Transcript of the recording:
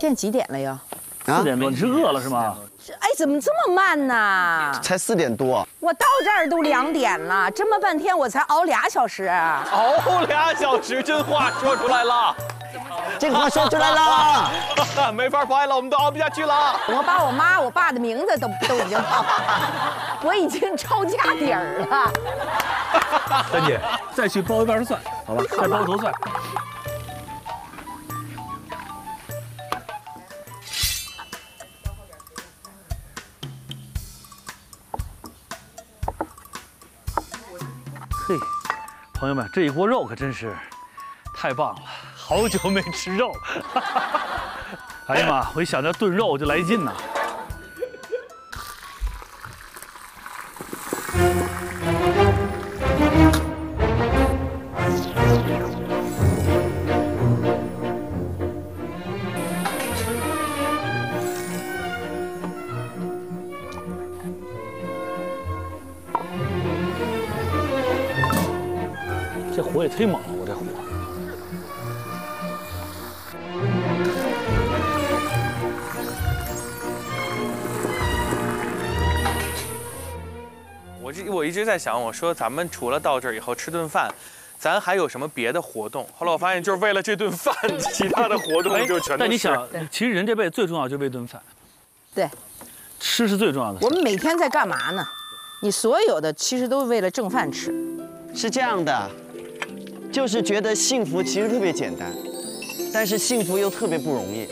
现在几点了呀？四点多，你是饿了是吗？哎，怎么这么慢呢？才四点多，我到这儿都两点了，这么半天我才熬俩小时。熬俩小时，真话说出来了，这话说出来了。没法拍了，我们都熬不下去了。我把我妈、我爸的名字都都已经报，我已经抄家底儿了。三姐，再去包一瓣蒜，好吧？再包头蒜。嘿，朋友们，这一锅肉可真是太棒了，好久没吃肉了。哎呀妈，我一想到炖肉我就来劲呐。这火也忒猛了，我这火。我这我一直在想，我说咱们除了到这儿以后吃顿饭，咱还有什么别的活动？后来我发现，就是为了这顿饭，其他的活动就全都。但你想，其实人这辈子最重要就是为顿饭，对，吃是最重要的。我们每天在干嘛呢？你所有的其实都是为了挣饭吃。是这样的，就是觉得幸福其实特别简单，但是幸福又特别不容易。